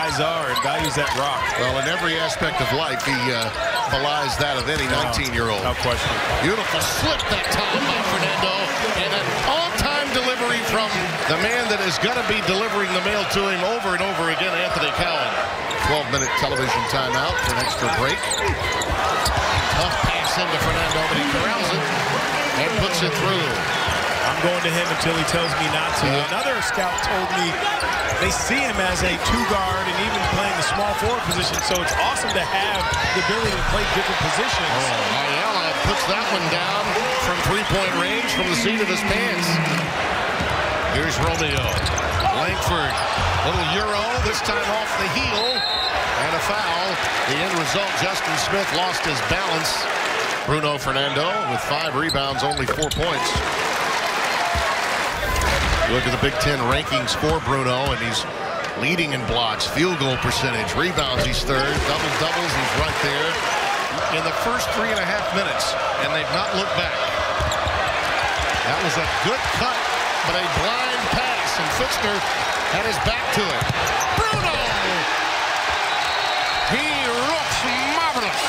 guys are and values that rock. Well, in every aspect of life, he uh, belies that of any 19-year-old. No question. Beautiful slip that time by Fernando. And an all-time delivery from the man that is going to be delivering the mail to him over and over again, Anthony Cowan. 12-minute television timeout for an extra break. Tough pass into Fernando, but he corrals it and puts it through. I'm going to him until he tells me not to. Yeah. Another scout told me they see him as a two guard and even playing the small forward position. So it's awesome to have the ability to play different positions. Oh, Ayala puts that one down from three-point range from the seat of his pants. Here's Romeo. Langford, little Euro, this time off the heel. And a foul. The end result, Justin Smith lost his balance. Bruno Fernando with five rebounds, only four points. Look at the Big Ten rankings for Bruno, and he's leading in blocks, field goal percentage, rebounds, he's third, double doubles, he's right there. In the first three and a half minutes, and they've not looked back. That was a good cut, but a blind pass, and Fitzner had his back to it. Bruno! He looks marvelous.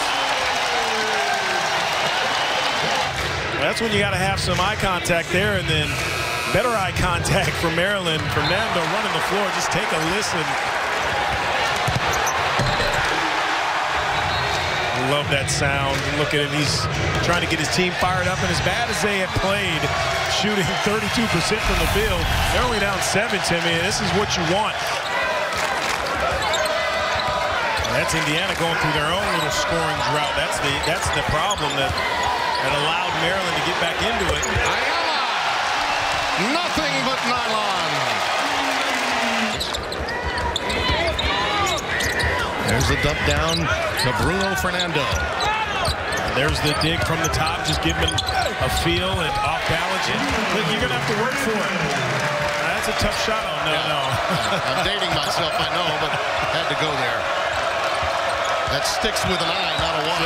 That's when you got to have some eye contact there and then better eye contact for Maryland. Fernando running the floor. Just take a listen. Love that sound. Look at him. He's trying to get his team fired up. And as bad as they had played, shooting 32% from the field, they're only down seven, Timmy. This is what you want. That's Indiana going through their own little scoring drought. That's the that's the problem that that allowed Maryland to get back into it. Ayala! Nothing but nylon. There's the dump down to Bruno Fernando. There's the dig from the top, just giving him a feel and off balance. But you're gonna have to work for it. That's a tough shot. Oh no, no. I'm dating myself, I know, but had to go there. That sticks with an eye, not a one.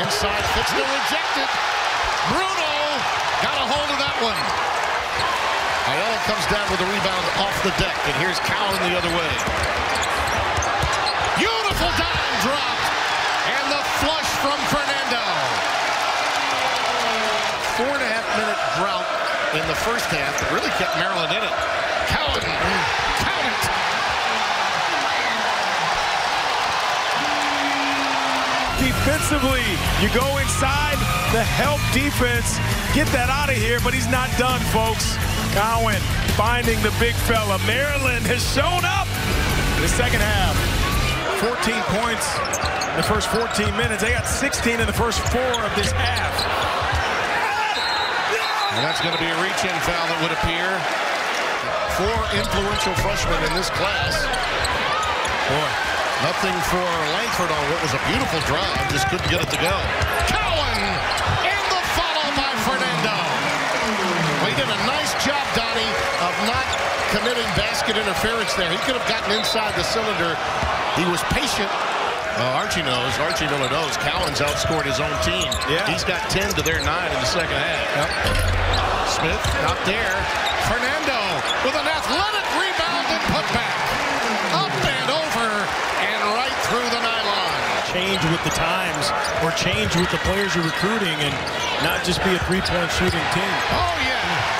Inside, Fitzner rejected. Bruno got a hold of that one. Ayala comes down with a rebound off the deck, and here's Cowan the other way. Beautiful dime drop, and the flush from Fernando. Four and a half minute drought in the first half really kept Maryland in it. Cowan, count. Defensively, you go inside, the help defense, get that out of here, but he's not done, folks. Cowan finding the big fella. Maryland has shown up in the second half. 14 points in the first 14 minutes. They got 16 in the first four of this half. And that's going to be a reach-in foul that would appear. Four influential freshmen in this class. Boy, nothing for Langford on what was a beautiful drive. Just couldn't get it to go. Donny, of not committing basket interference there. He could have gotten inside the cylinder. He was patient. Well, Archie knows. Archie Miller knows. Cowan's outscored his own team. Yeah. He's got 10 to their 9 in the second half. Smith not there. Fernando with an athletic rebound and putback. Up and over and right through the nylon. Change with the times or change with the players you're recruiting and not just be a three-point shooting team. Oh, yeah.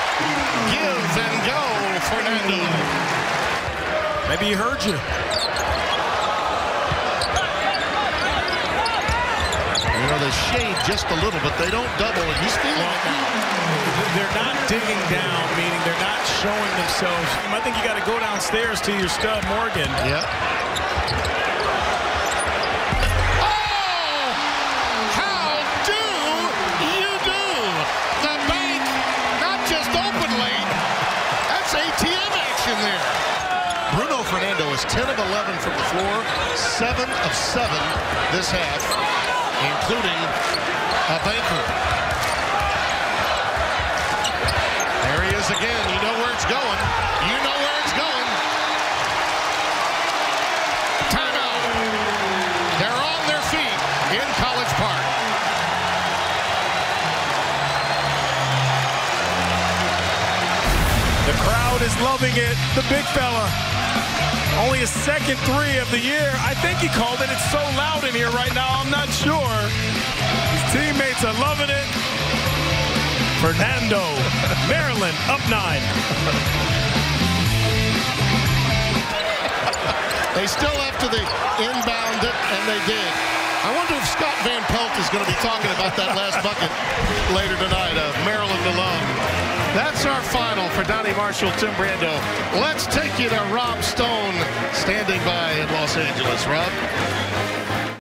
Give and go, Fernando. Maybe he heard you. You know, they shade just a little, but they don't double, and he's feeling it now. They're not digging down, meaning they're not showing themselves. I think you got to go downstairs to your stud, Morgan. Yep. Is 10 of 11 from the floor, 7 of 7 this half, including a banker. There he is again. You know where it's going. You know where it's going. Timeout. They're on their feet in College Park. The crowd is loving it. The big fella Only his second three of the year. I think he called it. It's so loud in here right now. I'm not sure. His teammates are loving it. Fernando, Maryland, up nine. They still have to the inbound it, and they did. I wonder if Scott Van Pelt is going to be talking about that last bucket later tonight. Uh, Maryland. That's our final for Donny Marshall, Tim Brando. Let's take you to Rob Stone, standing by in Los Angeles. Rob?